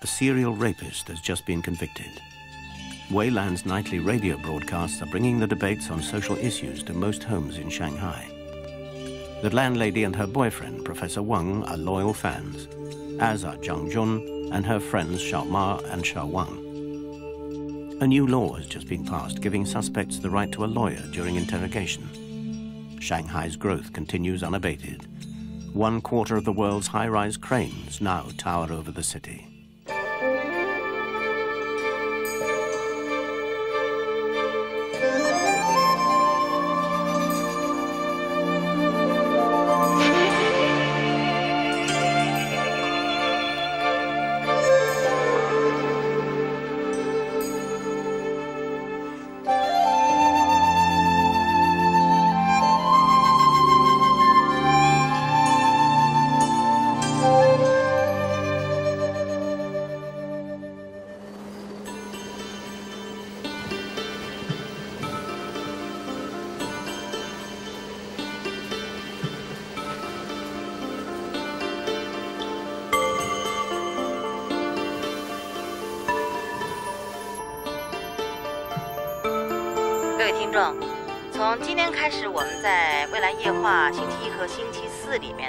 a serial rapist has just been convicted. Wayland's nightly radio broadcasts are bringing the debates on social issues to most homes in Shanghai. The landlady and her boyfriend, Professor Wang, are loyal fans, as are Zhang Jun and her friends Xiao Ma and Xiao Wang. A new law has just been passed giving suspects the right to a lawyer during interrogation. Shanghai's growth continues unabated. One quarter of the world's high-rise cranes now tower over the city.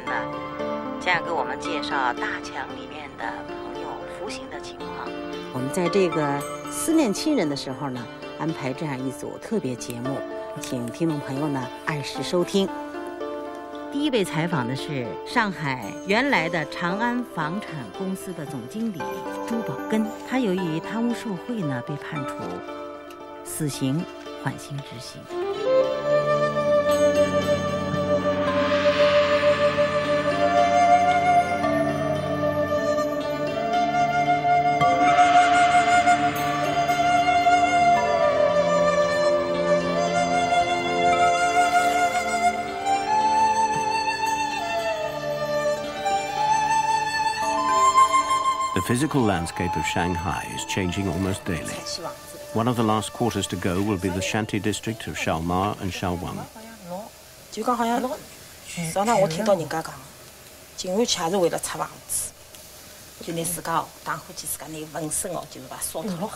呢，将给我们介绍大墙里面的朋友服刑的情况。我们在这个思念亲人的时候呢，安排这样一组特别节目，请听众朋友呢按时收听。第一位采访的是上海原来的长安房产公司的总经理朱宝根，他由于贪污受贿呢，被判处死刑缓刑执行。Physical landscape of Shanghai is changing almost daily. One of the last quarters to go will be the shanty district of Xiaoma and Xiaowang. 就讲好像，早上我听到人家讲，进入去还是为了拆房子，就拿自家哦，打火机自家拿纹身哦，就是把烧脱了。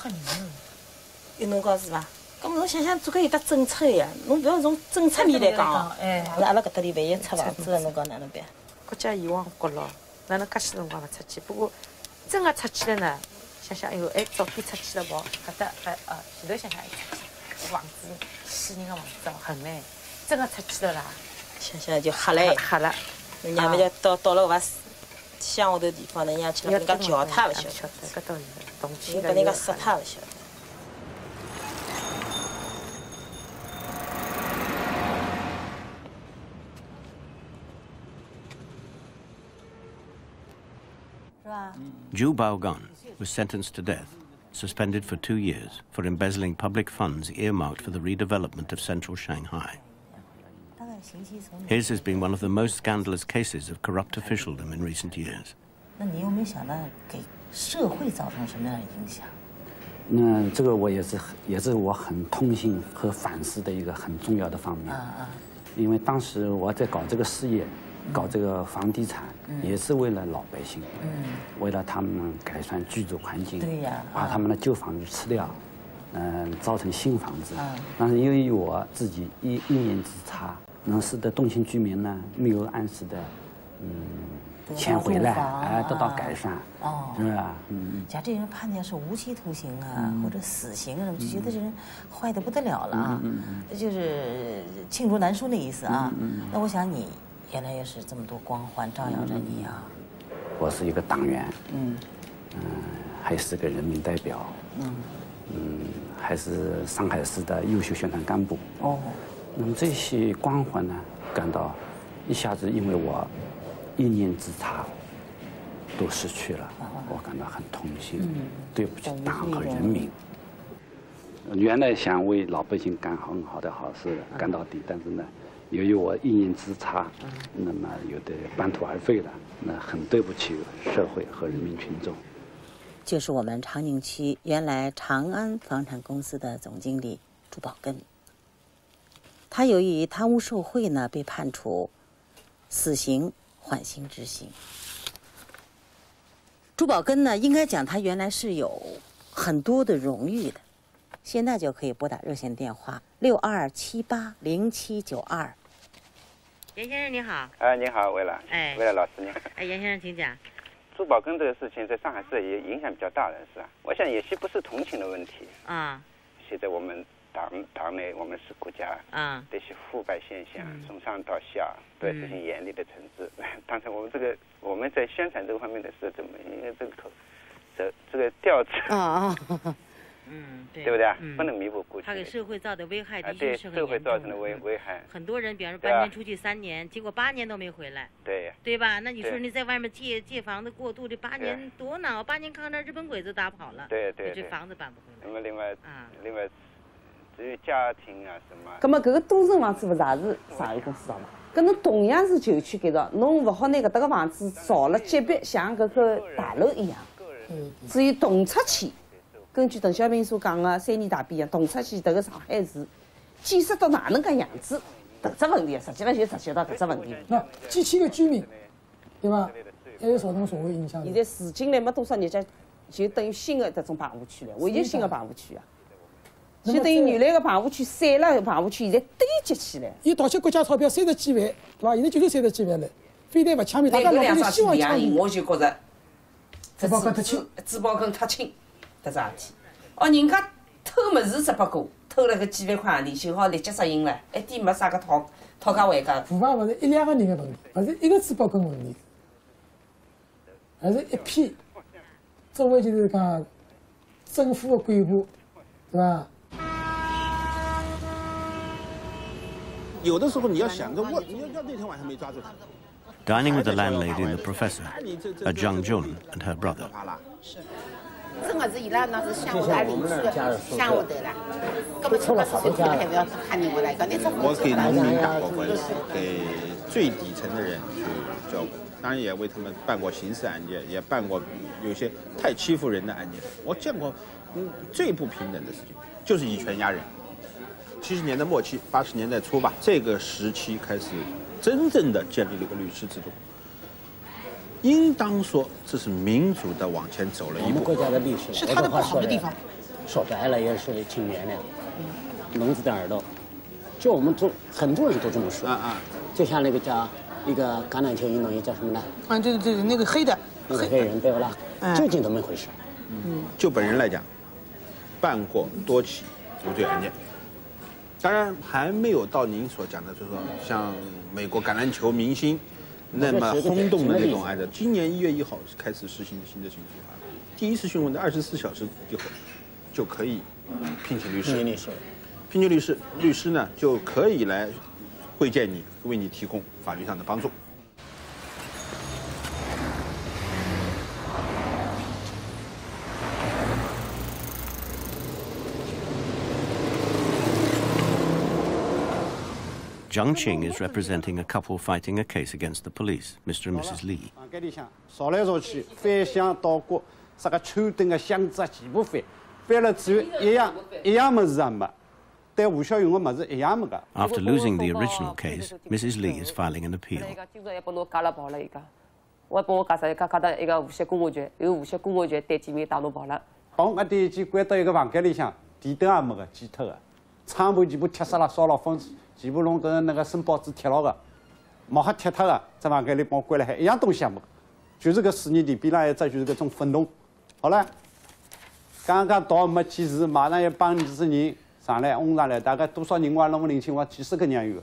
有侬讲是伐？咁侬想想，总归有得政策呀，侬不要从政策面来讲哦。哎，阿拉搿搭里万一拆房子了，侬讲哪能办？国家遗忘国了，哪能介许辰光勿出去？不过。真个出去了呢，想想哎呦，哎，早点出去了啵，搿搭哎啊，前头想想哎出去，房子死人个房子哦，很美，真个出去了啦，想想就吓嘞，吓了，人家要到到了搿乡下头地方，人家去了，人家叫他勿晓得，搿倒是，动迁了，人家杀他勿晓得。Zhu Baogan was sentenced to death, suspended for two years for embezzling public funds earmarked for the redevelopment of central Shanghai. His has been one of the most scandalous cases of corrupt officialdom in recent years. 那你有没有想到给社会造成什么样的影响？那这个我也是，也是我很痛心和反思的一个很重要的方面。啊啊！因为当时我在搞这个事业， 搞这个房地产也是为了老百姓，为了他们改善居住环境，对呀把他们的旧房子吃掉，嗯，造成新房子。但是由于我自己一一念之差，能使得动迁居民呢没有按时的，嗯，迁回来，哎，得到改善，是不是？嗯。假这人判的是无期徒刑啊，或者死刑啊，就觉得这人坏的不得了了啊，就是罄竹难书那意思啊。那我想你。原来也是这么多光环照耀着你啊！我是一个党员，嗯，嗯，还是个人民代表，嗯，嗯，还是上海市的优秀宣传干部。哦，那么这些光环呢，感到一下子因为我一念之差都失去了，我感到很痛心，对不起党和人民。原来想为老百姓干很好的好事干到底，但是呢。由于我一念之差，那么有的半途而废了，那很对不起社会和人民群众。就是我们长宁区原来长安房产公司的总经理朱宝根，他由于贪污受贿呢，被判处死刑缓刑执行。朱宝根呢，应该讲他原来是有很多的荣誉的。现在就可以拨打热线电话六二七八零七九二。严先生你好。哎，你好，魏兰。哎，魏兰老师你好。哎，严先生请讲。朱宝根这个事情在上海市也影响比较大的是吧？我想有些不是同情的问题。啊。现在我们党党内我们是国家啊，这些腐败现象从上到下都要进行严厉的惩治。当然我们这个我们在宣传这个方面的是怎么？因为这个口这这个调查。啊啊。嗯，对不对啊？不能弥补过去。他给社会造的危害的确是很严重。社会造成的危危害。很多人，比方说搬迁出去三年，结果八年都没回来。对。对吧？那你说你在外面借借房子过渡这八年多难熬？八年抗战日本鬼子打跑了。对对。这房子搬不回来。那么另外啊，另外至于家庭啊什么。那么这个多层房子不是也是上海公司造嘛？搿侬同样是旧区改造，侬勿好拿搿搭个房子造了级别像搿个大楼一样。嗯。至于动拆迁。根据邓小平所讲的三年大变样，动出去迭个上海市建设到哪能介样子，迭只问题实际上就涉及到迭只问题。那几千个居民，对伐？还有造成社会影响。现在住进来没多少日家，就等于新的迭种棚户区了，唯一新的棚户区啊。就等于原来个棚户区散了，棚户区现在堆积起来。伊盗窃国家钞票三十几万，对伐？现在就是三十几万了，非但勿抢大家老百姓希望抢我就觉着，珠宝跟特轻，珠宝跟特轻。得事体，哦，人家偷物事只不过偷了个几万块行钿，就好立即执行了，一点没啥个讨讨价还价。腐败勿是一两个人的问题，勿是一个珠宝跟问题，而是一批作为就是讲政府的干部，是吧？有的时候你要想着问，你要那天晚上没抓住他。Dining with the landlady and the professor, a Zhang Jun and her brother. 是伊拉那是向我来领取的，向我的啦。根本出了好多家，我给农民打过官司，给最底层的人去交过，当然也为他们办过刑事案件，也办过有些太欺负人的案件。我见过，嗯，最不平等的事情就是以权压人。七十年代末期，八十年代初吧，这个时期开始，真正的建立了一个律师制度。应当说，这是民主的往前走了一步。我们国家的历史是他的不好的地方。说白了也是请原谅，聋子的耳朵。就我们中很多人都这么说。啊啊。就像那个叫一个橄榄球运动员叫什么呢？啊，对对对，那个黑的。那个黑人对不啦？究竟怎么回事？嗯。就本人来讲，办过多起无罪案件。当然还没有到您所讲的，就是说像美国橄榄球明星。那么轰动的那种案子，今年一月一号开始实行的新的刑诉法，第一次讯问的二十四小时以后，就可以聘请律师。聘请律师，律师呢就可以来会见你，为你提供法律上的帮助。Zhang Qing is representing a couple fighting a case against the police, Mr. and Mrs. Li. 说来说去，翻箱倒柜，啥个抽灯的箱子全部翻，翻了之后一样一样么子也没，对吴小勇的么子一样没个。After losing the original case, Mrs. Li is filing an appeal. 全部，弄跟那个生报纸贴牢个，毛还贴脱个，在房间里帮我关了海，一样东西也没，就是个水泥地边上一只就是个种粪桶。好了，刚刚到没几时，马上要帮几十人上来轰上来，大概多少人我也弄不领清，我几十个人有，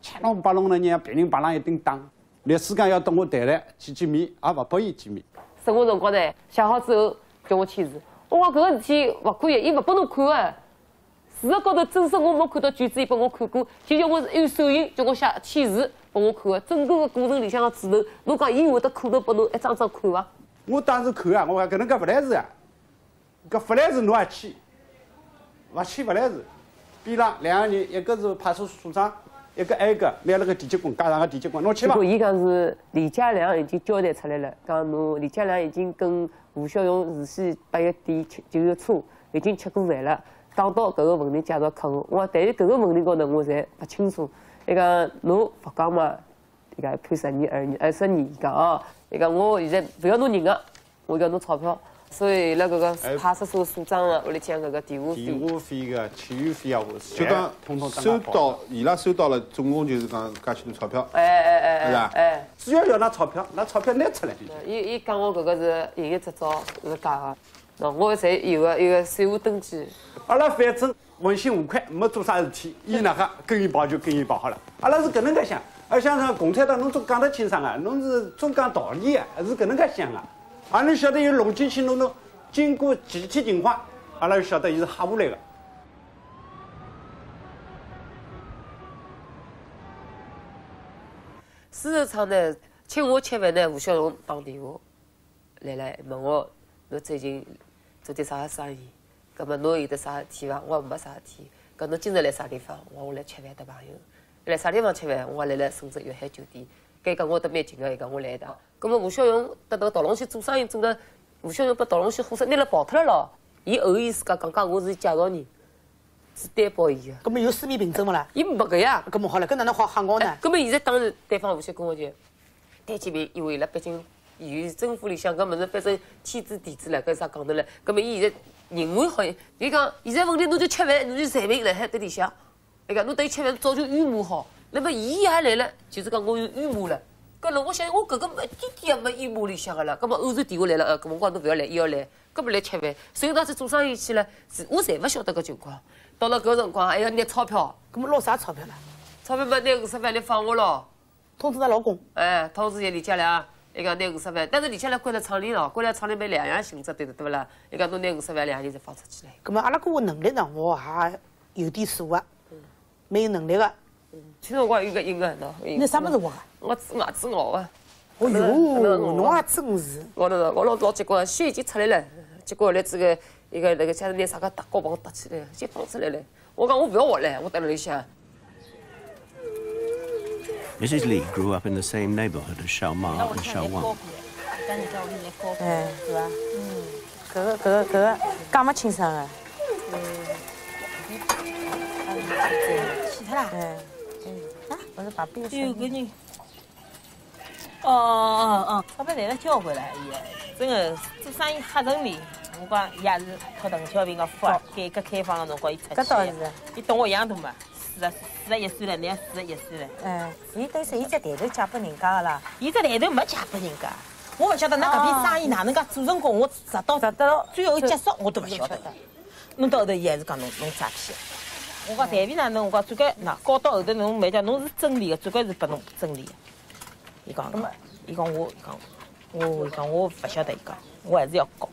七弄八弄的人，别人把人一顿打。律师讲要等我谈来见见面，也不拨伊见面。审问辰光呢，写好之后叫我签字，我讲搿个事体勿可以，伊勿拨侬看个。事实高头，真实我没看到卷子，伊拨我看过，就叫我是按手印，叫我写签字拨我看个。整个个过程里向个纸头，侬讲伊会得可能拨侬一张张看伐？我当时看啊，我讲搿能介勿来事啊，搿勿来事侬也签，勿签勿来事。边上两个人，一个是派出所所长，一个挨个拿了个地结棍，加上个地结棍，侬签伐？伊讲是李家良已经交代出来了，讲侬李家良已经跟吴小勇事先八月底吃就是车已经吃过饭了。讲到搿个问题介绍客户，我对于搿个问题高头我侪勿清楚。伊讲侬勿讲嘛，伊讲判十年二年二十年。伊讲哦，伊讲我现在勿要侬人个，我要侬钞票。所以那个个派出所所长啊，屋里讲搿个电话费、电话费个汽油费啊，就讲通通收到，伊拉收到了，总共就是讲介许多钞票。哎哎哎，是吧？哎，主要要拿钞票，拿钞票拿出来。伊伊讲我搿个是营业执照是假个，喏，我侪有个一个税务登记。阿拉反正问心无愧，没做啥事体，伊哪哈跟伊跑就跟伊跑好了。阿拉是搿能介想，而像像共产党，侬总讲得清爽啊，侬是总讲道理啊，是搿能介想啊。阿拉晓得有弄进去弄弄。经过具体情况，阿拉就晓得伊是吓下来的。丝绸厂呢，请我吃饭呢，吴小龙打电话来来，问我侬最近做点啥生意？葛么侬有得啥事体伐？我没啥事体。搿侬今日来啥地方？我我来吃饭的朋友。来啥地方吃饭？我来了深圳粤海酒店。搿讲我得蛮近个，伊讲我来一趟。葛么吴小勇得到陶龙去做生意做了。吴小勇把陶龙溪货色拿了跑脱了咯，伊后意自家讲讲我是介绍人，是担保伊个。搿么有书面凭证勿啦？伊没个呀。搿么好了，搿哪能好吓我呢？搿么现在当时对方无锡跟我讲，单见面，因为辣北京县政府里向搿物事反正天知地知了，搿啥讲头了？搿么伊现在认为好，伊讲现在问题侬就吃饭，侬就残民辣海搿里向，伊讲侬等于吃饭早就预谋好，那么伊也来了，就是讲我有预谋了。搿了，我想我搿个没一点点也没预谋里向个了。搿么偶然电话来了，呃，搿辰光侬勿要来，伊要来，搿么来吃饭。所以当时做生意去了，是我侪勿晓得搿情况。到了搿辰光还要拿钞票，搿么捞啥钞票啦？钞票嘛，拿五十万来放我咯。通知㑚老公。哎，通知伊李家良，伊讲拿五十万，但是李家良关了厂里咯，关了厂里没两样性质，对的，对勿啦？伊讲侬拿五十万两个人侪放出去了。搿么阿拉哥个能力呢？我也有点数个，蛮有能力个。其实我有个应个喏。那啥物事我啊？我做牙齿咬个。哦哟，侬还真是！我那我老老结棍，血已经出来了，结果后来这个一个那个像拿啥个搭高把我搭起来，先放出来了。我讲我不要活了，我在那里想。Mrs. Lee grew up in the same neighborhood as Xiao Ma and Xiao Wang. 哎，是吧？嗯，个搿个搿个讲勿清爽个。嗯。去脱啦？嗯。啊，我是把冰有个人。哦哦哦，钞票侪是交回来，伊真的做生意很顺利。我讲也是靠邓小平个福啊，改革开放个辰光伊出去。搿倒是。伊同我一样大嘛，四十四十一岁了，娘四十一岁了。嗯，伊等于说伊只抬头嫁拨人家个啦。伊只抬头没嫁拨人家，我勿晓得那搿边生意哪能介做成功，我直到直到最后结束我都勿晓得。弄到后头伊还是讲侬侬诈骗。我讲随便哪能，我讲最该那搞到后头侬没讲侬是真理的，最该是拨侬真理的。伊讲，伊讲我，伊讲我，伊讲我勿晓得，伊讲我还是要搞。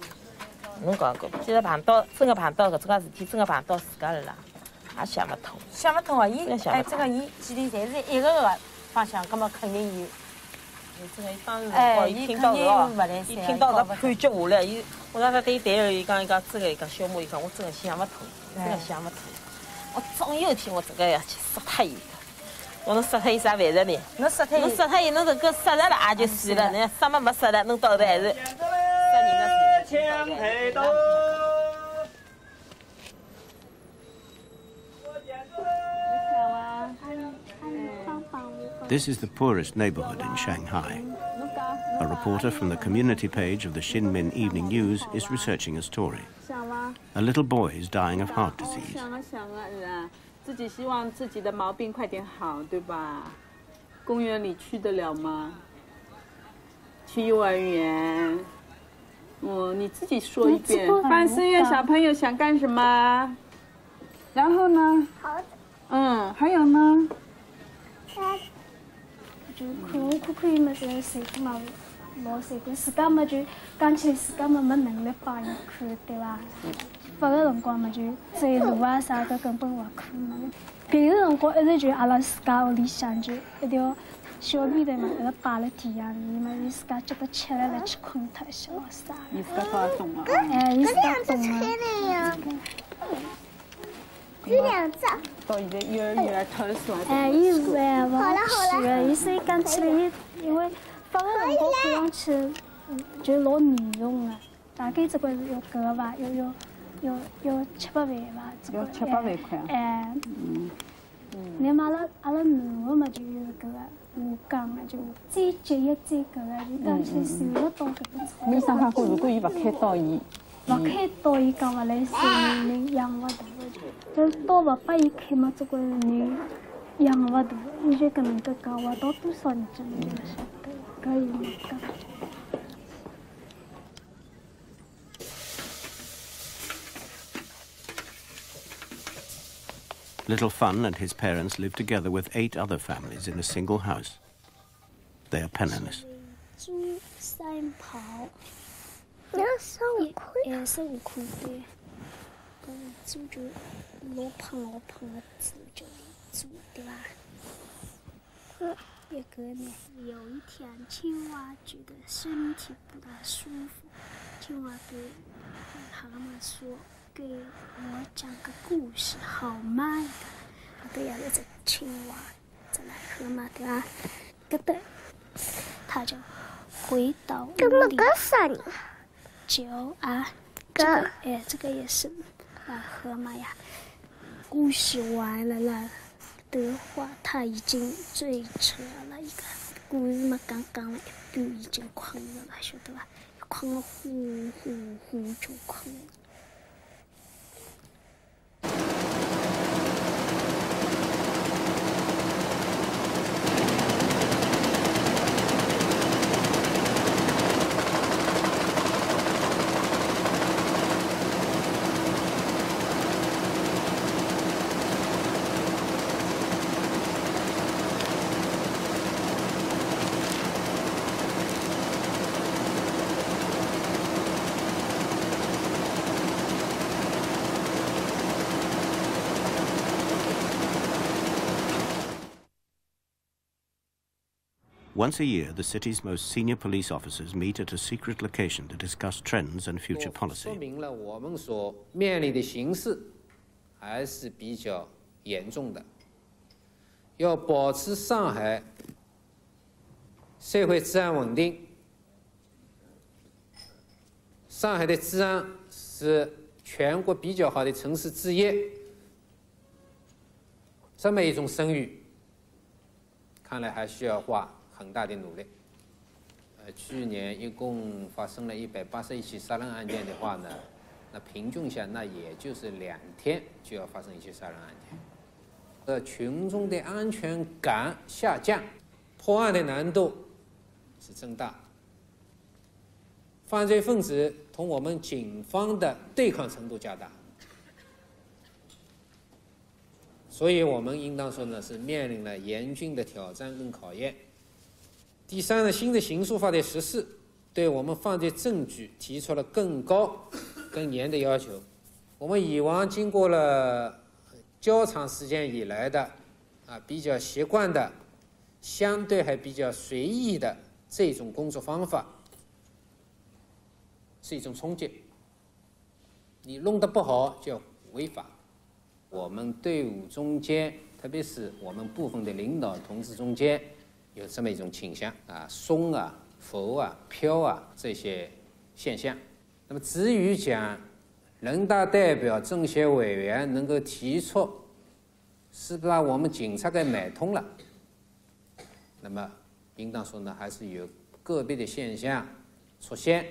侬讲个，既然碰到真个碰到搿种介事体，真个碰到自家了啦，也想不通。想不通啊！伊哎，这个伊既然侪是一个个方向，葛末肯定伊，真个伊当时辰光伊听到搿伊听到搿判决下来，伊我让他对伊谈了，伊讲伊讲真个，伊讲小莫，伊讲我真个想不通，真个想不通。我总有一天我这个要去杀脱伊。我能杀脱伊啥犯着呢？侬杀脱伊，侬杀脱伊，侬这个杀着了也就算了，那杀么没杀了，侬到后头还是杀人的 This is the poorest neighborhood in Shanghai. A reporter from the community page of the Xinmin Evening News is researching a story. A little boy is dying of heart disease. 自己希望自己的毛病快点好，对吧？公园里去得了吗？去幼儿园？哦，你自己说一遍。范思月小朋友想干什么？然后呢？好。嗯，还有呢？他就可能可可以嘛，是谁嘛？冇谁管，自家嘛就讲起来，自家嘛没能力帮人看，对吧？发个辰光嘛，就走路啊啥个根本勿可能。平时辰光一直就阿拉自家屋里向就一条小便台嘛，一直摆辣地上，伊嘛伊自家觉得吃了来去困脱，晓得啥？伊自家搞懂啊？哎，伊自家懂啊。有两只。到现在幼儿园投诉还哎，伊万勿去个，伊所以讲起来，伊因为发个辰光看上去就老严重个，大概这个是要搿个伐？要要。要要七八万吧，这个要七八万块啊！哎，嗯，你嘛阿拉阿拉男个嘛就是搿个我讲个就再节约再搿个，就讲起受勿到搿个操。没想过，如果伊勿开刀，伊勿开刀，伊讲勿来生，人养勿大个。就刀勿拨伊开嘛，总归人养勿大。伊就搿能介讲，活到多少年纪，你勿晓得，搿伊没讲。Little Fun and his parents live together with eight other families in a single house. They are penniless. 也孙悟空，也孙悟空对，嗯，猪就老胖老胖的猪叫猪，对吧？嗯，一个呢，有一天青蛙觉得身体不大舒服，青蛙对蛤蟆说。给我讲个故事好吗？对呀，那只青蛙在来河嘛，对吧？对对，他就回到屋里。就啊，这个哎，这个也是啊，河马呀。故事完了啦的话，他已经最扯了一个故事嘛，刚刚了一半已经困了了，晓得吧？困了呼呼呼就困了。Once a year, the city's most senior police officers meet at a secret location to discuss trends and future policy. 说很大的努力。呃，去年一共发生了一百八十一起杀人案件的话呢，那平均下那也就是两天就要发生一起杀人案件。呃，群众的安全感下降，破案的难度是增大，犯罪分子同我们警方的对抗程度加大，所以我们应当说呢，是面临了严峻的挑战跟考验。第三呢，新的刑诉法的实施，对我们犯罪证据提出了更高、更严的要求。我们以往经过了较长时间以来的啊比较习惯的、相对还比较随意的这种工作方法，是一种冲击。你弄得不好就违法。我们队伍中间，特别是我们部分的领导同志中间。有这么一种倾向啊，松啊、浮啊、飘啊这些现象。那么至于讲人大代表、政协委员能够提出，是不是把我们警察给买通了？那么应当说呢，还是有个别的现象出现，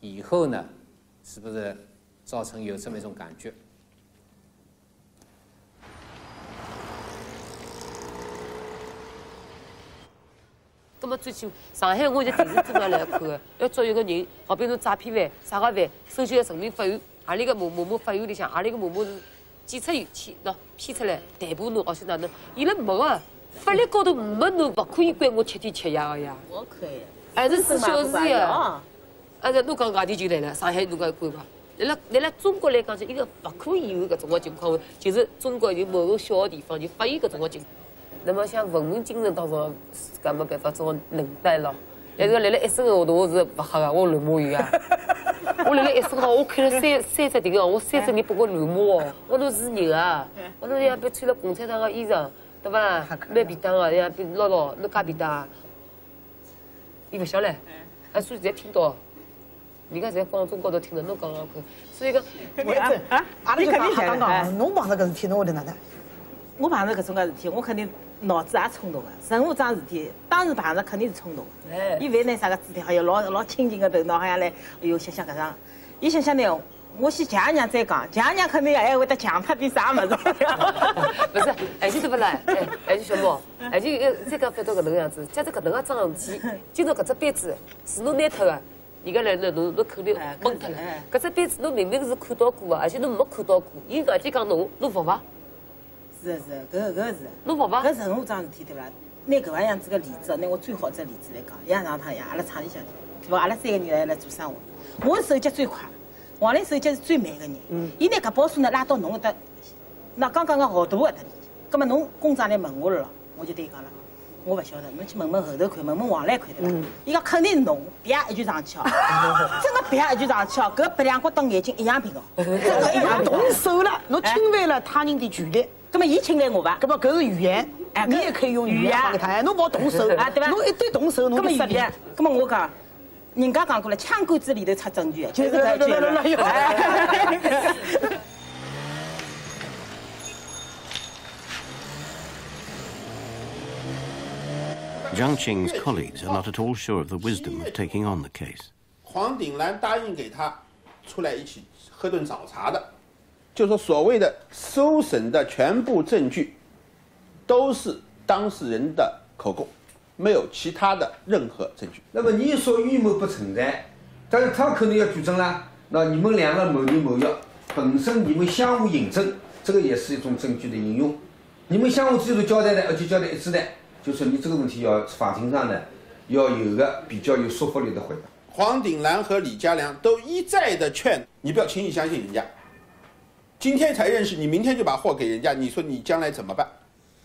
以后呢，是不是造成有这么一种感觉？那么最起上海，我就电视正常来看的，要抓一个人，好比说诈骗犯、啥个犯，首先要人民法院，阿里个某某某法院里向，阿里个某某是检察院去喏批出来逮捕侬，或许哪能？伊拉没个，法律高头没侬不可以关我七天七夜的呀。我可以。二十四小时呀。而且侬讲外地就来了，上海侬讲管伐？来了来了，中国来讲就一个不可以有搿种个情况，就是中国有某个小个地方就发现搿种个情。那么像文明精神当中，自家没办法做能带了。但是来了一身的，我是不黑的，我乱摸鱼啊！我来了一身的，我开了三三只店哦，我三只人把我乱摸哦。我都是人啊！我都像被穿了共产党的衣裳，对吧？蛮便当个，像被捞捞，那加便当啊？你不晓得？啊，所以才听到，人家在广州高头听到侬讲讲看，所以讲，啊，阿拉就讲哈刚刚，侬碰着搿事体，侬会得哪能？我碰着搿种个事体，我肯定脑子也冲动个。任何桩事体，当时碰着肯定是冲动。哎，伊万拿啥个姿态，好像老老清静个头脑，好像来，哎哟，想想搿桩，伊想想呢，我先强娘再讲，强娘肯定还会得强他点啥物事。不是，而且对不啦？哎，而且小莫，而且又再讲翻到搿能样子，假设搿能个桩事体，今朝搿只杯子是侬拿脱个。伊个来了，侬侬肯定懵脱了。搿只杯子侬明明是看到过个，而且侬没看到过。伊搿天讲侬，侬服伐？是是，搿搿是。侬服伐？搿任何桩事体对伐？拿搿样样子个例子，拿我最好只例子来讲，像上趟一样，阿拉厂里向，对伐？阿拉三个人来来做生活，我是手脚最快，王林手脚是最慢个人。嗯。伊拿搿包书呢拉到侬搿搭，那刚刚个学徒搿搭，葛末侬工长来问我了，我就对伊讲了。我勿晓得，侬去问问后头看，问问王来看对伐？伊讲肯定是侬，啪一句上去哦，真的啪一句上去哦，搿鼻梁骨瞪眼睛一样平哦，真个一样动手了，侬侵犯了他人的权利，葛么伊侵犯我伐？葛么搿是语言，你也可以用语言帮给他，侬勿动手啊，对伐？侬一对动手，侬就失我讲，人家讲过了，枪杆子里头出证据，就是搿句了。Zhang Qing's colleagues are not at all sure of the wisdom of taking on the case. 黄鼎兰答应给他出来一起喝顿早茶的，就说所谓的搜审的全部证据都是当事人的口供，没有其他的任何证据。那么你说预谋不存在，但是他可能要举证啦。那你们两个某年某月本身你们相互引证，这个也是一种证据的引用。你们相互之间的交代呢，而且交代一致的。就说你这个问题要法庭上呢，要有个比较有说服力的回答。黄鼎兰和李家良都一再的劝你不要轻易相信人家，今天才认识你，明天就把货给人家，你说你将来怎么办？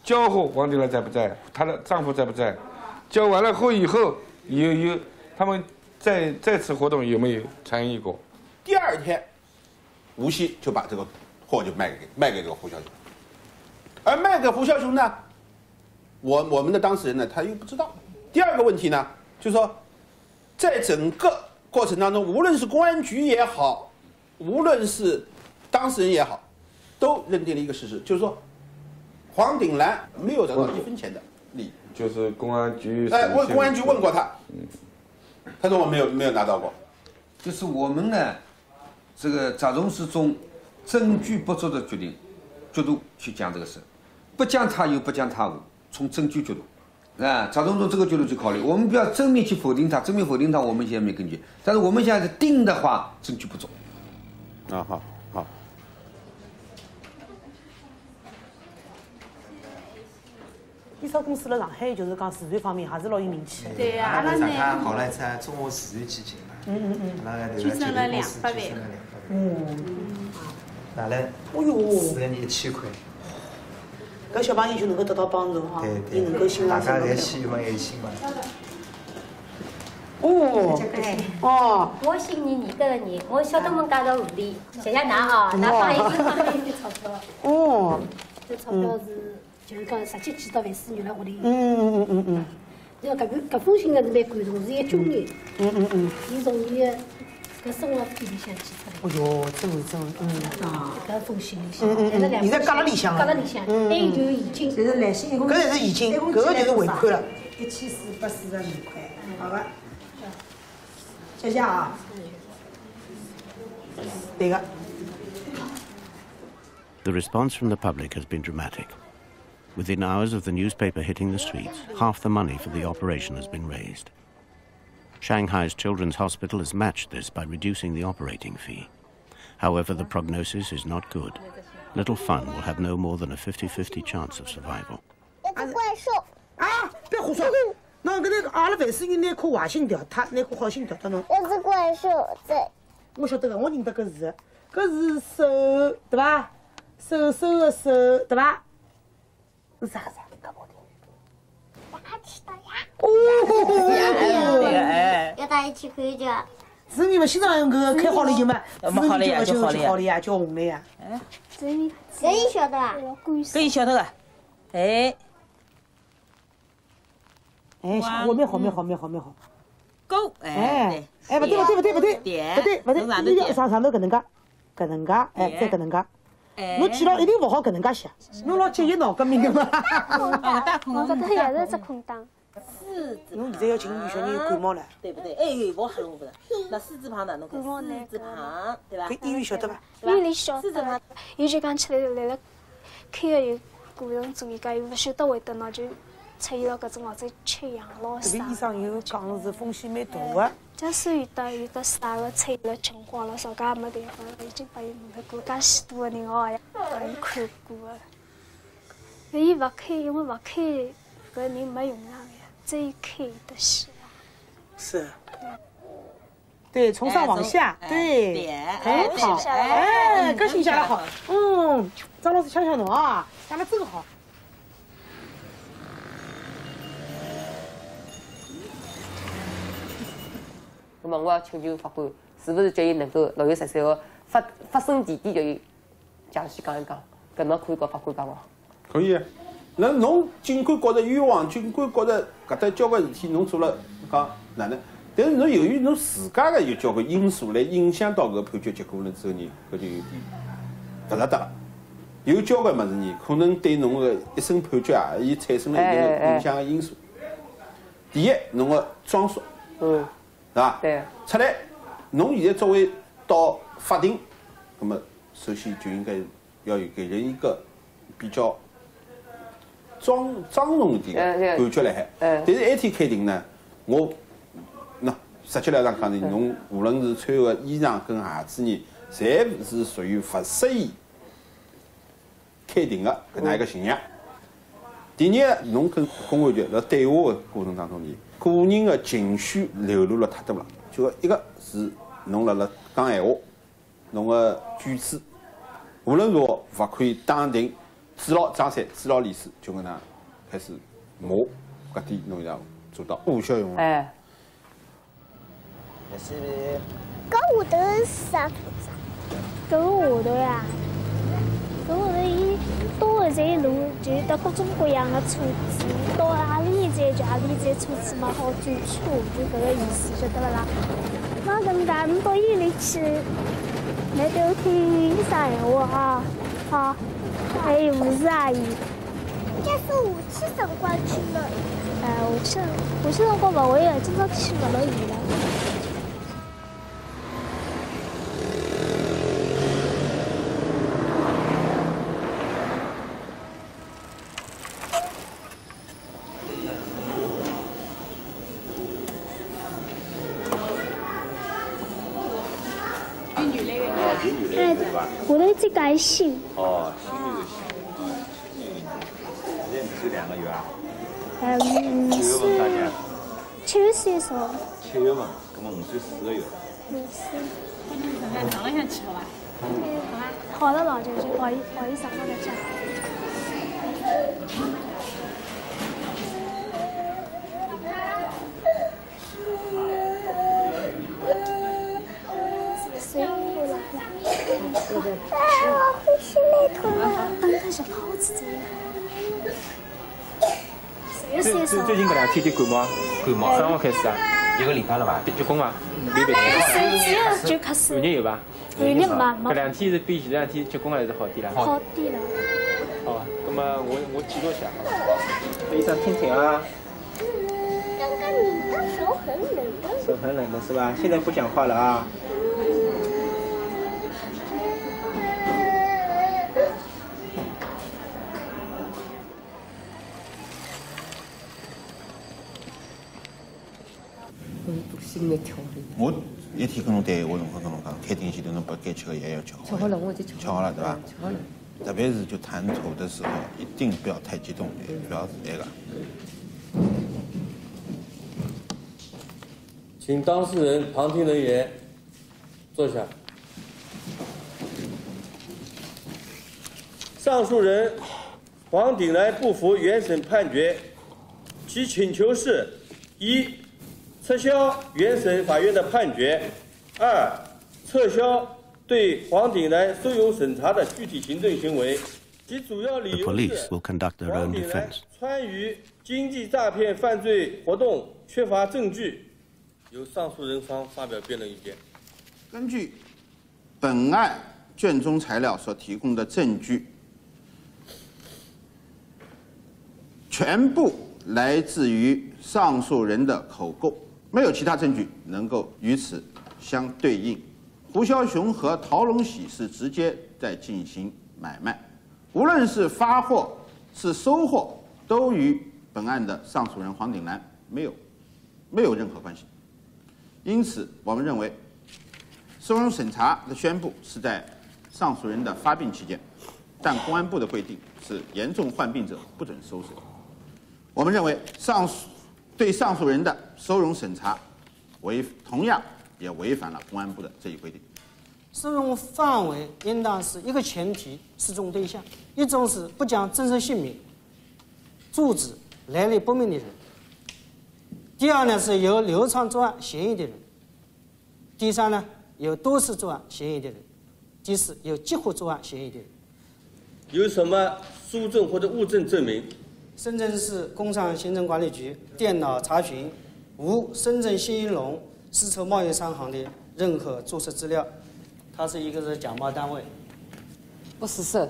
交货，黄鼎兰在不在？她的丈夫在不在？交完了货以后，有有他们再再次活动有没有参与过？第二天，无锡就把这个货就卖给卖给这个胡小雄，而卖给胡小雄呢？我我们的当事人呢，他又不知道。第二个问题呢，就是说，在整个过程当中，无论是公安局也好，无论是当事人也好，都认定了一个事实，就是说，黄鼎兰没有得到一分钱的利益。就是公安局。哎，问公安局问过他，他说我没有没有拿到过。就是我们呢，这个杂从是从证据不足的决定角度去讲这个事，不讲他有，不讲他无。从证据角度，啊，着重从这个角度去考虑。我们不要正面去否定他，正面否定他，我们现在没根据。但是我们现在定的话，证据不足。啊，好，烟草公司辣上海，就是讲慈善方面还是老有名气的。对呀，阿拉呢搞了一只中华慈善基金嘛。嗯嗯嗯。捐赠了两百万。嗯。拿了。哦哟。四个人一千块。搿小朋友就能够得到帮助哈，伊能够心大家侪希望爱心嘛。哦，哦，我姓倪，你的人，我晓得我们家的户里，谢谢㑚哦，㑚放一点放一点钞票。哦，这钞票是就是讲直接寄到万丝女了屋里。嗯嗯嗯嗯嗯。要搿个搿封信呢是蛮感动，是一个军人。嗯嗯嗯。伊从伊个搿生活费里向寄出来。哦哟，真会真会，嗯啊，搿封信里向，现在夹辣里向夹辣里向，还有就是现金，这是来信一共，搿才是现金，搿个就是汇款了，一千四百四十二块，好吧，谢谢啊，对个。The response from the public has been dramatic. Within hours of the newspaper hitting the streets, half the money for the operation has been raised. Shanghai's Children's Hospital has matched this by reducing the operating fee. However, the prognosis is not good. Little Fun will have no more than a 50-50 chance of survival. 是手，对吧？手手的手，对吧？是啥子？哦，哎，要带一起看去。是你们现在用个开好了就嘛？没好了呀，就好了呀，叫红了呀。哎，这这你晓得啊？这你晓得个？哎，哎，好，蛮好，蛮好，蛮好，蛮好。勾，哎，哎，不对，不对，不对，不对，点，不对，不对，你要上上头搿能介，搿能介，哎，再搿能介，侬记牢一定勿好搿能介写，侬老节约脑革命个嘛。大空档，我搿搭也是只空档。侬现在要请女小人有感冒了，对不对？哎，勿好吓侬不是？那狮子旁哪侬看？狮子旁，对伐？搿？医院晓得伐？医院里晓得。伊就讲起来来了，开个有过程中，伊讲又勿晓得会得喏就。出现了搿种或者缺氧咯啥？这个医生有讲是风险蛮大的。假使有得有得啥个出现了情况了，啥家也没办法，已经把伊问了过，介许多个人哦，把伊看过了。那伊勿开，因为勿开，搿人没用场呀，只有开得死。是。对，从上往下，对，很好，哎，搿形象好，嗯，张老师想想侬啊，讲得真好。那么我要请求法官，是不是叫伊能够六月十三号发发生地点，叫伊详细讲一讲？搿侬可以告法官讲伐？可以。那侬尽管觉着冤枉，尽管觉着搿搭交关事体侬做了，讲哪能？但是侬由于侬自家个有交关因素来影响到搿个判决结果了之后呢，搿就有点勿值得了。有交关物事呢，可能对侬个一审判决啊，伊产生了一定个影响个因素。第一，侬个装束。嗯。是吧？对。出来，侬现在作为到法庭，那么首先就应该要有给人一个比较庄庄重一点的感觉来海。但是那天开庭呢，我那实际来讲讲呢，侬无论是穿个衣裳跟鞋子呢，侪是属于不适宜开庭的搿能一个形象。第二，侬跟公安局辣对话的过程当中呢。个人的情绪流露了太多了，就一个是侬辣辣讲闲话，侬个举止无论如何勿可以当庭指牢张三，指牢李四，就跟他开始骂，搿点侬要做到无效用。哎。那是。搿下头是啥？搿个下头呀？搿下头伊多个在路，就得各种各样的车子，到哪里站就哪里站，车子嘛好转车，就搿个意思，晓得勿啦？那搿能介，侬到医院里去，来给我听医生闲话啊，好，还有护士阿姨。这是下去辰光去了。哎，下去，下去辰光勿会个，今朝去勿落雨了。改姓。哦，姓女的姓。现在只有两个月啊。嗯，几月份大家？七月十一号。七月份，那么五岁四个月。五岁。长了像吃好吧？好了，老舅舅，不好意思，不好意思，放在最最最近这两天的感冒，感冒啥辰光开始啊？一个礼拜了吧？结棍啊？没别的。手指就开始。有吧？半日嘛。这两天是比前两天结棍还是好点了？好点了。好，那么我我记录下。好医生听听啊。刚刚你的手很冷的。手很冷的是吧？现在不讲话了啊。我一天跟侬对话，辰光跟侬讲，开庭前头侬把该吃的药要吃好。吃好了，我就吃好了，对吧？吃好了。特别是就谈吐的时候，一定不要太激动，不要是那个。请当事人、旁听人员坐下。上诉人黄鼎来不服原审判决，其请求是：一。撤销原审法院的判决。二、撤销对黄鼎来收容审查的具体行政行为。其主要理由是黄鼎来参与经济诈骗犯罪活动，缺乏证据。由上诉人方发表辩论意见。根据本案卷宗材料所提供的证据，全部来自于上诉人的口供，没有其他证据能够与此相对应。胡肖雄和陶龙喜是直接在进行买卖，无论是发货是收货，都与本案的上诉人黄鼎兰没有没有任何关系。因此，我们认为收容审查的宣布是在上诉人的发病期间，但公安部的规定是严重患病者不准收审。我们认为上诉对上诉人的收容审查违同样。也违反了公安部的这一规定。收容范围应当是一个前提，四种对象：一种是不讲真实姓名、住址、来历不明的人；第二呢是有流窜作案嫌疑的人；第三呢有多次作案嫌疑的人；第四有结合作案嫌疑的人。有什么书证或者物证证明？深圳市工商行政管理局电脑查询无深圳新一龙。丝绸贸易商行的任何注册资料，它是一个是假冒单位，不事实，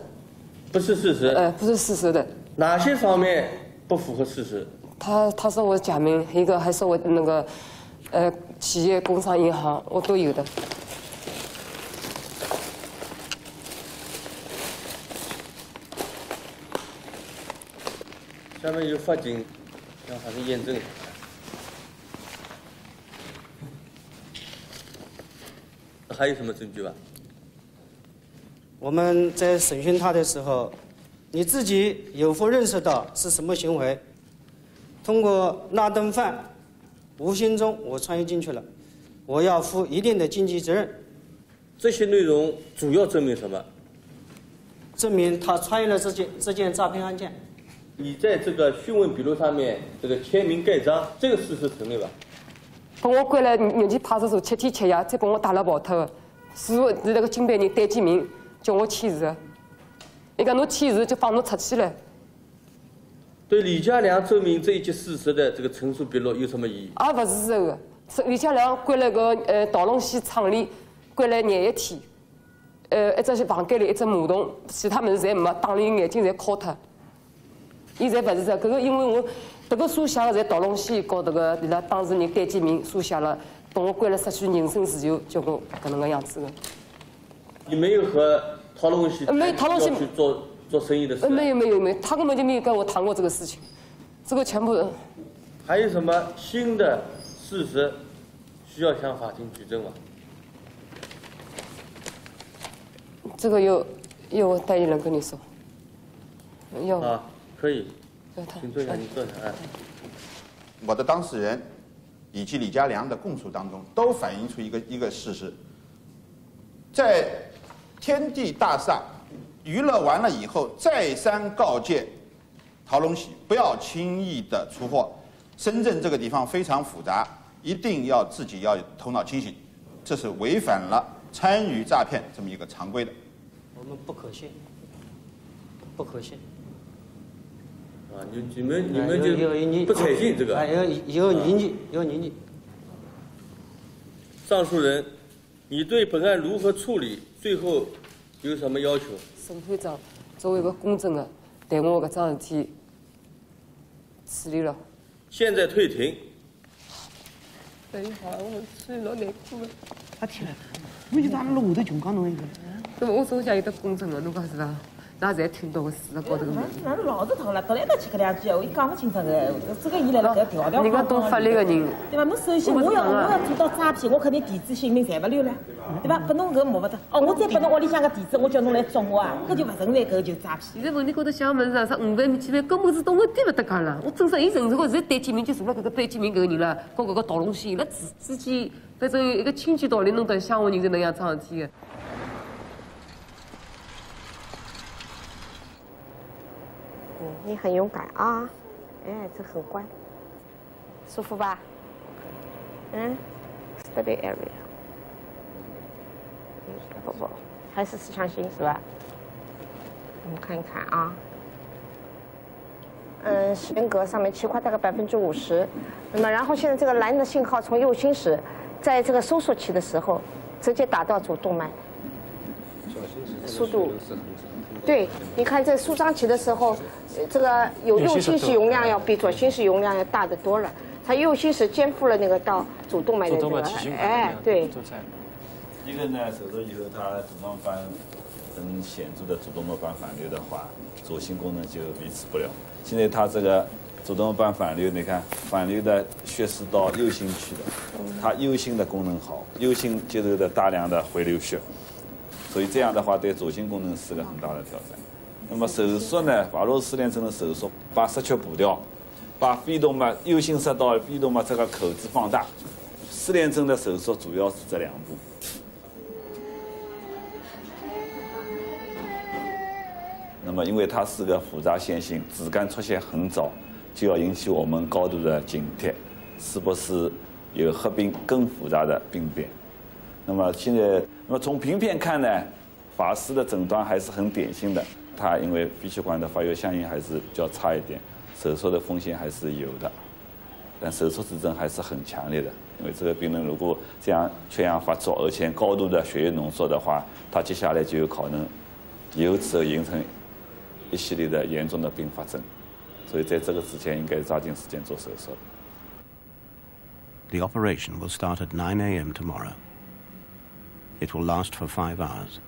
不是事实，呃，不是事实的。哪些方面不符合事实？他他说我假名，一个还说我那个，呃，企业工商银行我都有的。下面由法警，让法庭验证。还有什么证据吧？我们在审讯他的时候，你自己有否认识到是什么行为？通过那顿饭，无形中我参与进去了，我要负一定的经济责任。这些内容主要证明什么？证明他参与了这件这件诈骗案件。你在这个讯问笔录上面这个签名盖章，这个事实成立吧？把我关了牛街派出所七天七夜，再把我打了跑脱的。是是那个经办人戴建明叫我签字的，伊讲侬签字就放侬出去了。对李家良证明这一切事实的这个陈述笔录有什么意义？啊，不是这个，是李家良关了个呃稻龙溪厂里关了廿一天，呃，一只房间里一只马桶，其他么子侪没，打了眼睛侪敲脱。伊侪不是这，搿个因为我。这个书写的在道龙溪搞这个，伊拉当事人戴建明书写了，把我关了失去人身自由，结果搿能个样子的。你没有和陶龙溪没陶龙溪去做做生意的事？没有没有没有，他根本就没有跟我谈过这个事情，这个全部。还有什么新的事实需要向法庭举证吗？这个有有代理人跟你说。有。啊，可以。请坐下，你坐下。哎，我的当事人以及李家良的供述当中，都反映出一个一个事实：在天地大厦娱乐完了以后，再三告诫陶龙喜不要轻易的出货。深圳这个地方非常复杂，一定要自己要头脑清醒，这是违反了参与诈骗这么一个常规的。我们不可信，不可信。啊，你你们你们就不采信这个？有有年纪，有年纪。上诉人，你对本案如何处理？最后有什么要求？审判长作为一个公正的，对我搿桩事体处理了。现在退庭。等一下，我睡老难过了。他天，我就在那楼头穷讲侬一个。那么我手下有得公正的，侬讲是吧？那侪听到个事实高头个。那是老实头了，到来一道去搿两句，我伊讲勿清楚个。这个伊来了搿调调。人家懂法律个人。对伐？侬首先我要我要做到诈骗，我肯定地址姓名侪勿留了，对伐？拨侬搿摸勿得。哦，我再拨侬屋里向个地址，我叫侬来捉我啊，搿就勿存在搿就诈骗。现在问题高头想么子啊？啥五万、几万，根本是懂我点勿得讲了。我真说，伊认识我，现在戴建明就坐了搿个戴建明搿个人了，跟搿个陶龙西，伊拉之之间反正一个亲戚道理，弄得乡下人就能样桩事体个。你很勇敢啊，哎，这很乖，舒服吧？嗯，study area，不不，还是四强星是吧？我们看一看啊，嗯，间隔上面切块大概百分之五十，那么然后现在这个蓝的信号从右心室，在这个收缩期的时候，直接打到主动脉，速度。对，你看在舒张期的时候，这个有右心室容量要比左心室容量要大得多了。它右心室肩负了那个到主动脉的这个，哎，对。一个呢，手术以后，它主动脉很显著的主动脉瓣反流的话，左心功能就维持不了。现在它这个主动脉瓣反流，你看反流的血是到右心去的，它右心的功能好，右心接受的大量的回流血，所以这样的话对左心功能是个很大的挑战。那么手术呢，把若失联症的手术把失缺补掉，把肺动脉右心室到肺动脉这个口子放大。失联症的手术主要是这两步。那么，因为它是个复杂现性，子绢出现很早，就要引起我们高度的警惕，是不是有合并更复杂的病变？那么现在，那么从平片看呢，法师的诊断还是很典型的，他因为鼻血管的发育相应还是比较差一点，手术的风险还是有的，但手术指征还是很强烈的，因为这个病人如果这样缺氧发作，而且高度的血液浓缩的话，他接下来就有可能由此而形成。一系列的严重的并发症，所以在这个之前应该抓紧时间做手术。The operation will start at 9 a.m. tomorrow. It will last for five hours.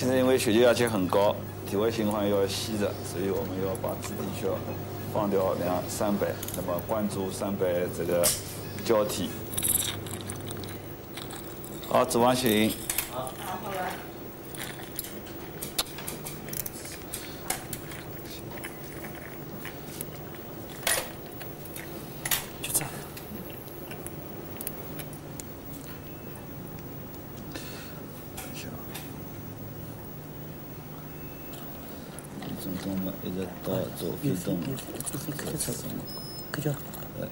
现在因为血球压力很高，体外循环要稀着，所以我们要把自体血放掉两三百，那么关注三百这个交替。好，指望行。左肺动，可叫可叫，呃，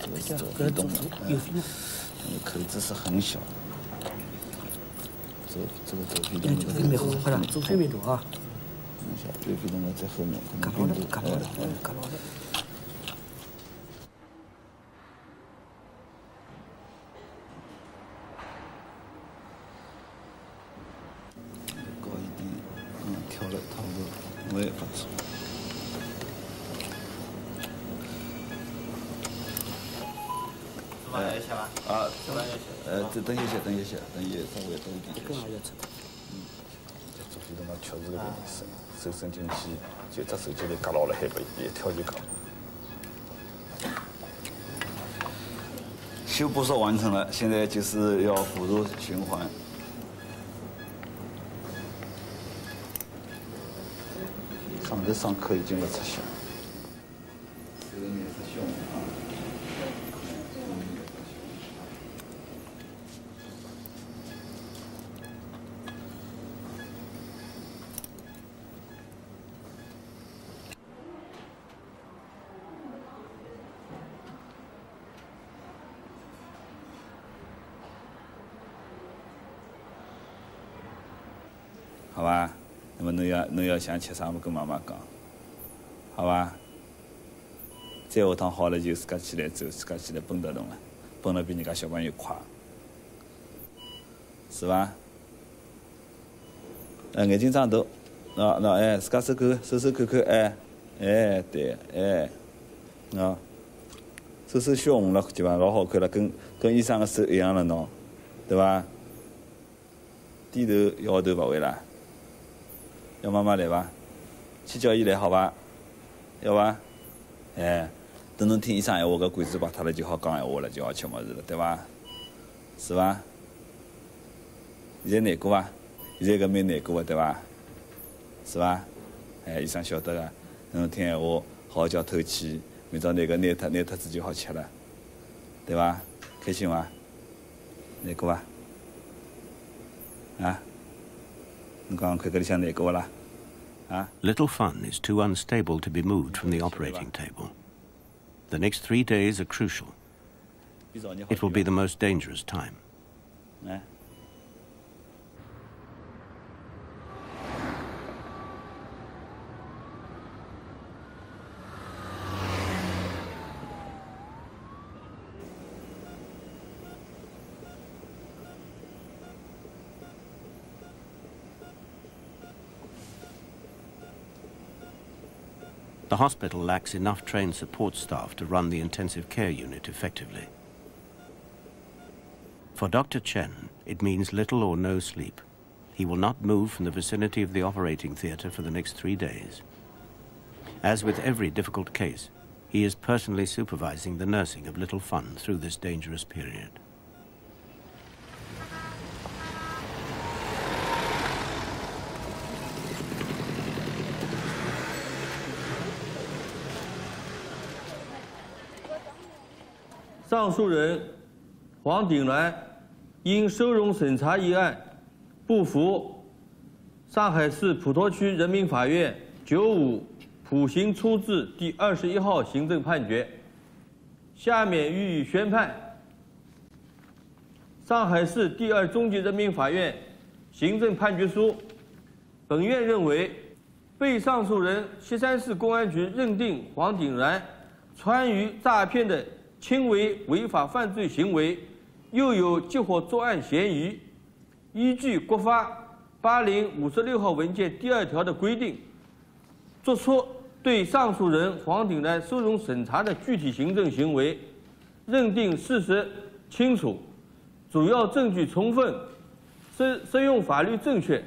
这个左肺动脉，嗯，口子是很小，左这个左肺动脉，左肺好，好了，左肺没多啊，等一下，右肺动脉在后面，可能病毒，卡牢些，等一些，等一些，稍微多一点。嗯，这左肺动脉确实个手伸进去就只手机里夹牢了，还不一跳就搞。修补术完成了，现在就是要辅助循环。上头上课已经不出血。这个也是胸啊。好吧，那么侬想吃啥么，跟妈妈讲。好吧？再下趟好了就自家起来走，自家起来蹦得动了，蹦得比人家小朋友快，是吧？呃，眼睛长大，喏喏哎，自家手口手手看看哎，哎对哎，啊，手手血红了，基本上老好看了，跟跟医生的手一样了喏，对吧？低头摇头不会啦，要妈妈来吧，去叫伊来好吧？要吧？哎，等侬听医生闲话，搿管子拔脱了就好讲闲话了，就好吃物事了，对伐？是伐？现在难过伐？现在搿蛮难过个，对伐？是伐？哎，医生晓得个，侬听闲话，好好叫透气，明朝拿搿拿脱拿脱子就好吃了，对伐？开心伐？难过伐？啊？Little Fun is too unstable to be moved from the operating table. The next three days are crucial. It will be the most dangerous time. The hospital lacks enough trained support staff to run the intensive care unit effectively. For Dr. Chen, it means little or no sleep. He will not move from the vicinity of the operating theatre for the next three days. As with every difficult case, he is personally supervising the nursing of Little Fun through this dangerous period. 上诉人黄鼎兰因收容审查一案不服上海市普陀区人民法院九五普刑初字第二十一号行政判决，下面予以宣判。上海市第二中级人民法院行政判决书，本院认为，被上诉人西山市公安局认定黄鼎兰参与诈骗的。轻微违法犯罪行为，又有结伙作案嫌疑，依据国发八零五十六号文件第二条的规定，作出对上诉人黄鼎兰收容审查的具体行政行为，认定事实清楚，主要证据充分，适适用法律正确，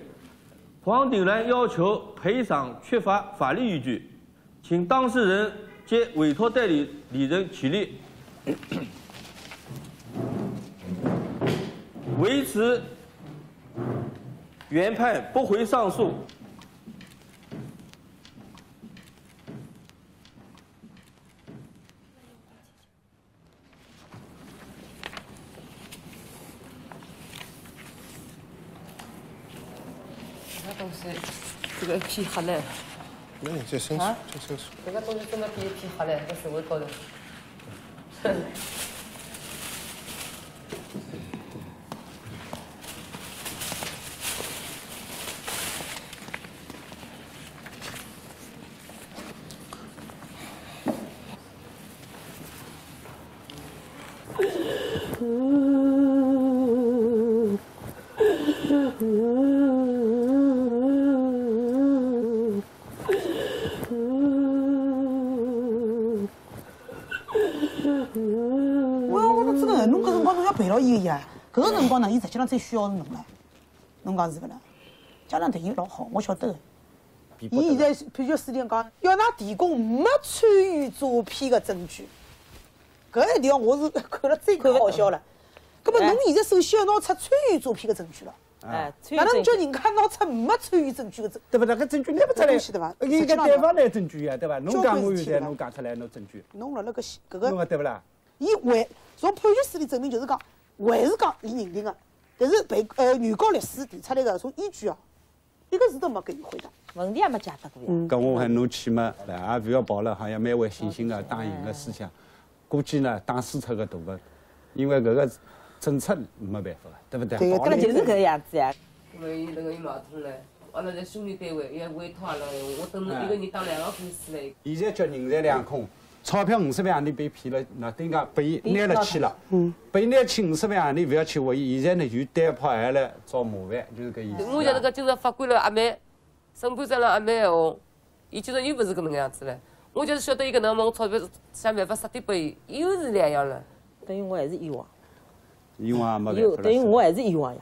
黄鼎兰要求赔偿缺乏法律依据，请当事人及委托代理理人起立。维持原判，不回上诉。这个东西，这个皮黑了。那你再伸出，再伸出。这个东西真的比皮黑了，在社会高头。对 伊实际上最需要是侬了，侬讲是勿啦？家长对伊老好，我晓得个。伊现在判决书里讲，要㑚提供没参与诈骗的证据。搿一条我是 看了最好笑了。葛末侬现在首先要拿出参与诈骗的证据了。哎，哪能叫人家拿出没参与证据个证？对不对？搿证据拿不出来，对伐？应该对方拿证据呀，对伐？侬讲我有罪，侬讲出来，侬证据。侬辣辣搿搿个。侬对勿啦？伊还从判决书里证明就是讲。还是讲伊认定的，但是被呃原告律师提出来的从依据哦，一个字都没给伊回答，问题也没解答过呀。搿我喊侬去嘛，也勿要抱了好像蛮为信心的打赢个思想，估计呢打输脱个大个，因为搿个政策没办法，对勿对？对，搿就是搿样子呀。因为伊那个有老头唻，阿拉在兄弟单位，要委托阿拉，我等侬一个人当两个官司嘞。现在叫人财两空，钞票五十万洋钿被骗了，那等于讲被伊拿了去了。嗯。被拿去五十万洋钿，不要去怀疑，现在呢就单跑下来找麻烦，就是搿意思。我讲那个今朝法官了阿妹，审判长了阿妹哦，伊今朝又勿是搿能样子了。我就是晓得伊搿能我钞票，想办法塞点拨伊，又是两样了。等于我还是冤枉。冤枉没办法等于我还是冤枉呀。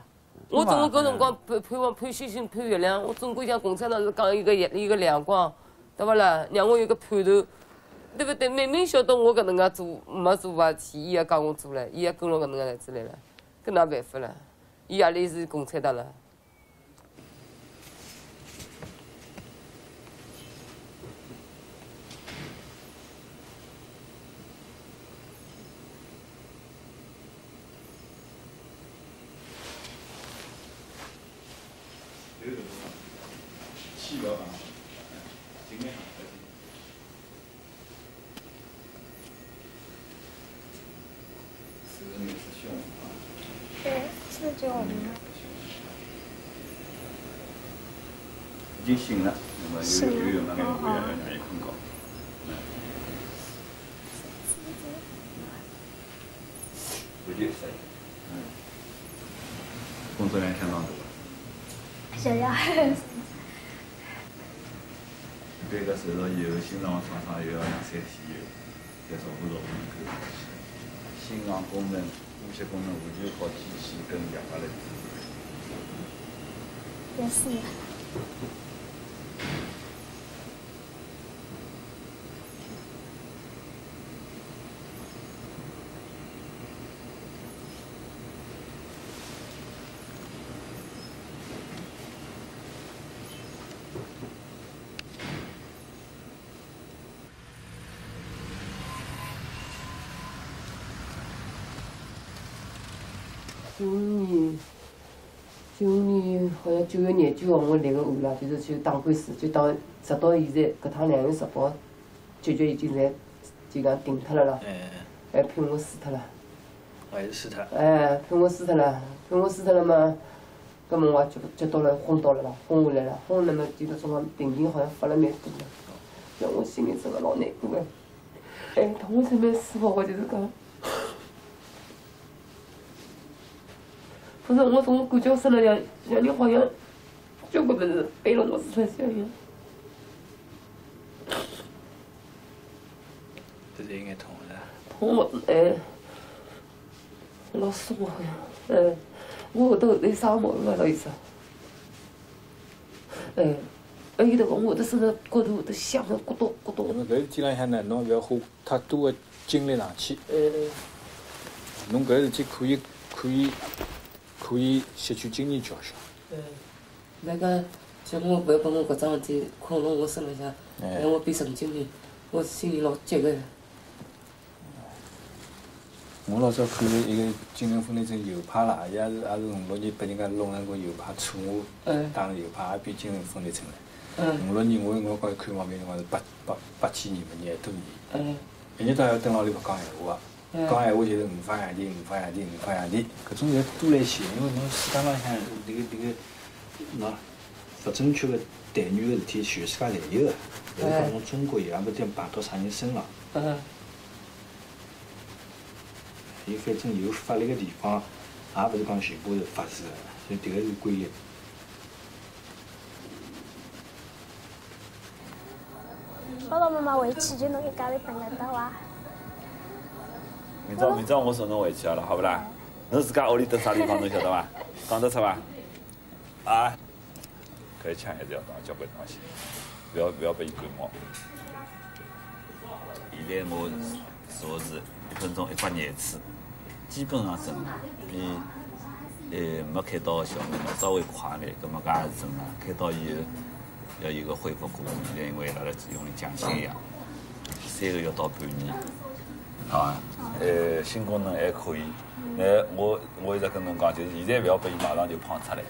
我总归搿辰光盼盼望盼星星盼月亮，我总归像共产党是讲一个一个亮光，对勿啦？让我有个盼头，对不对？明明晓得我搿能介做没做坏事，伊也讲我做了，伊也跟牢搿能介来子来了，搿哪办法了？伊阿里是共产党了。已经醒了，那么有有有那个不要让让伊困觉。不就是，嗯，工作量相当多。想要。这个手术以后，心脏创伤又要两三天以后，再照顾照顾你。心脏功能、呼吸功能完全靠机器跟药物来治。也是。九年，九年好像九月廿九号我立个案了，就是去打官司，就到直到现在，搿趟两月十八，结局已经侪就讲定脱了咯。还判我死脱了。还是死脱。哎，判我死脱了，判我死脱了嘛，搿么我也接接到了，昏倒了啦，昏下来了，昏了嘛，就搿种个病情好像发了蛮多了，让我心里真个老难过个。哎，我才蛮舒服个，就是讲。反正我从感觉死了像像你好像就搿么子背了我死了像样。这是应该痛的。痛我哎，老舒服好像，哎，我后头有啥毛病啊？老医生？哎，还有头讲我这身上骨头都响了，咕咚咕咚。搿事体浪向呢，侬勿要花太多的精力上去。嗯。侬搿事体可以可以。可以吸取经验教训。嗯，那个叫我不要把我搿桩事体困牢我身浪向，让我变神经病，我心里老急个。我老早看一个精神分裂症右派啦，也是也是五六年被人家弄了个右派错误打右派，也变精神分裂症了。五六年我我讲看毛病辰光是八八八几年嘛，廿多年。嗯。一日到夜蹲牢里勿讲闲话。讲闲话就是五方洋钿，五方洋钿，五方洋钿，搿种侪多来些，因为侬世界浪向迭个迭个，喏，勿正确个待遇个事体，全世界侪有个，勿是讲侬中国有，也勿一定排到啥人身上。嗯。伊反正有法律个地方，也勿是讲全部是法治个，所以迭个是规律。爸爸妈妈回去就侬一家头等得到啊。明朝明朝我送侬回去好了，好不啦？侬自家屋里蹲啥地方，侬晓得伐？讲得出伐？啊？搿枪还是要打交关东西，不要不要被伊感冒。现在我坐是一分钟一百廿次，基本上正常，比呃没开刀的小辰光稍微快点，搿么搿也是正常。开刀以后要有个恢复过程，现在因为辣辣用降血压，三个月到半年。好啊，呃，性功能还可以。那我我一直跟侬讲，就是现在不要拨伊马上就胖出来，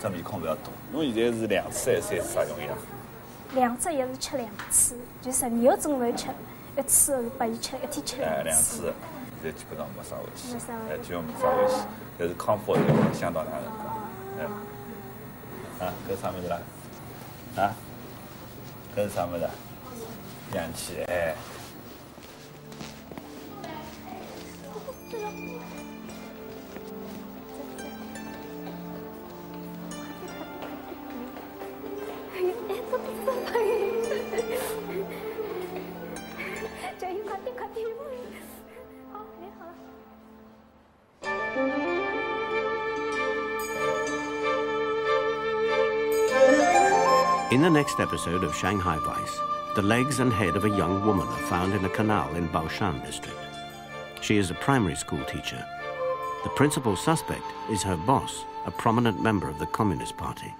这面孔不要大。侬现在是两次还是三次啥用药？两只药是吃两次，就十二个钟头吃，一次是拨伊吃，一天吃两次。哎，两次，现在基本上没啥问题。哎，基本没啥问题，但是康复还是相当长辰光。哎，啊，搿啥物事啦？啊，这是啥么子？氧气哎。The next episode of Shanghai Vice, the legs and head of a young woman are found in a canal in Baoshan district. She is a primary school teacher. The principal suspect is her boss, a prominent member of the Communist Party.